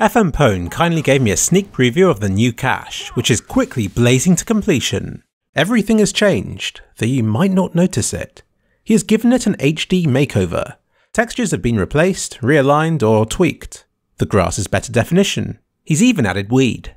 FMPONE kindly gave me a sneak preview of the new cache, which is quickly blazing to completion. Everything has changed, though you might not notice it. He has given it an HD makeover. Textures have been replaced, realigned, or tweaked. The grass is better definition. He's even added weeds.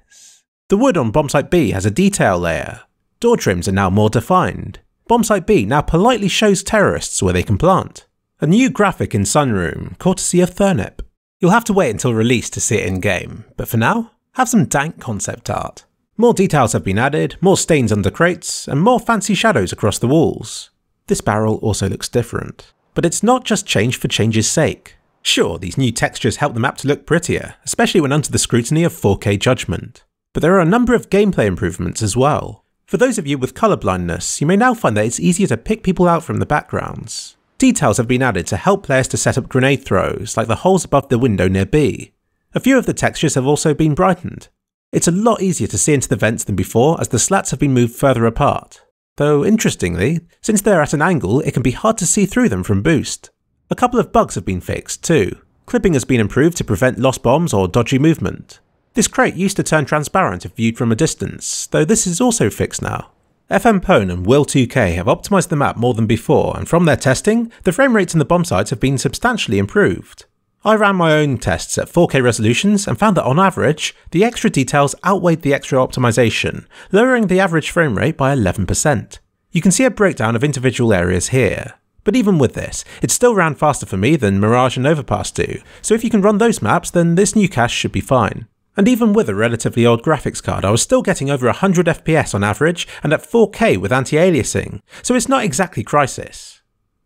The wood on Bombsite B has a detail layer. Door trims are now more defined. Bombsite B now politely shows terrorists where they can plant. A new graphic in Sunroom, courtesy of Thurnip. You'll have to wait until release to see it in game, but for now, have some dank concept art. More details have been added, more stains under crates, and more fancy shadows across the walls. This barrel also looks different. But it's not just change for change's sake. Sure, these new textures help the map to look prettier, especially when under the scrutiny of 4K judgment. But there are a number of gameplay improvements as well. For those of you with colour blindness, you may now find that it's easier to pick people out from the backgrounds. Details have been added to help players to set up grenade throws, like the holes above the window near B. A few of the textures have also been brightened. It's a lot easier to see into the vents than before as the slats have been moved further apart. Though interestingly, since they're at an angle, it can be hard to see through them from boost. A couple of bugs have been fixed too. Clipping has been improved to prevent lost bombs or dodgy movement. This crate used to turn transparent if viewed from a distance, though this is also fixed now. FMPONE and Will2K have optimised the map more than before, and from their testing, the frame rates in the bomb sites have been substantially improved. I ran my own tests at 4K resolutions and found that on average, the extra details outweighed the extra optimization, lowering the average frame rate by 11%. You can see a breakdown of individual areas here. But even with this, it still ran faster for me than Mirage and Overpass do, so if you can run those maps, then this new cache should be fine. And even with a relatively old graphics card, I was still getting over 100 FPS on average and at 4K with anti-aliasing, so it's not exactly Crysis.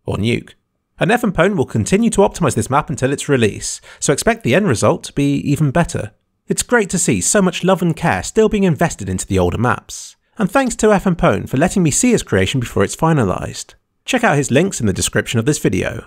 Or Nuke. And FMPONE will continue to optimise this map until its release, so expect the end result to be even better. It's great to see so much love and care still being invested into the older maps. And thanks to FMPONE for letting me see his creation before it's finalised. Check out his links in the description of this video.